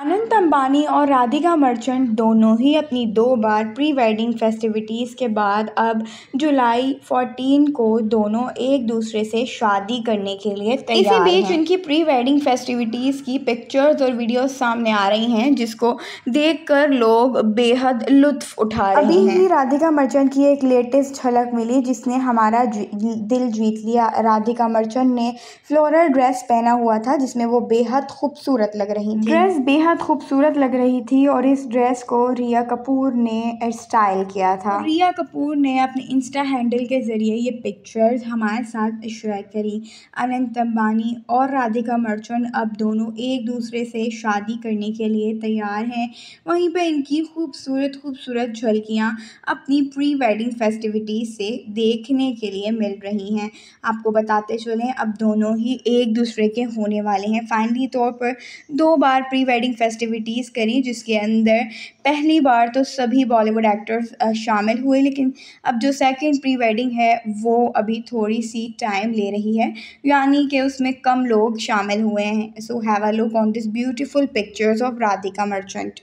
अनंत अंबानी और राधिका मर्चेंट दोनों ही अपनी दो बार प्री वेडिंग फेस्टिविटीज़ के बाद अब जुलाई फोर्टीन को दोनों एक दूसरे से शादी करने के लिए तैयार इसी बीच उनकी प्री वेडिंग फेस्टिविटीज़ की पिक्चर्स और वीडियोस सामने आ रही हैं जिसको देखकर लोग बेहद लुत्फ उठा रहे हैं अभी ही। राधिका मर्चेंट की एक लेटेस्ट झलक मिली जिसने हमारा दिल जीत लिया। राधिका मर्चेंट ने फ्लोरल ड्रेस पहना हुआ था जिसमें वो बेहद खूबसूरत लग रही थी। ड्रेस बेहद बेहद खूबसूरत लग रही थी और इस ड्रेस को रिया कपूर ने स्टाइल किया था। रिया कपूर ने अपने इंस्टा हैंडल के ज़रिए ये पिक्चर्स हमारे साथ शेयर करी। अनंत अंबानी और राधिका मर्चन अब दोनों एक दूसरे से शादी करने के लिए तैयार हैं। वहीं पर इनकी खूबसूरत खूबसूरत झलकियाँ अपनी प्री वेडिंग फेस्टिविटीज़ से देखने के लिए मिल रही हैं। आपको बताते चलें, अब दोनों ही एक दूसरे के होने वाले हैं। फाइनली तौर पर दो बार प्री वेडिंग फेस्टिविटीज़ करी, जिसके अंदर पहली बार तो सभी बॉलीवुड एक्टर्स शामिल हुए, लेकिन अब जो सेकंड प्री वेडिंग है, वो अभी थोड़ी सी टाइम ले रही है। यानी कि उसमें कम लोग शामिल हुए हैं। So have a look on this beautiful pictures of Radhika Merchant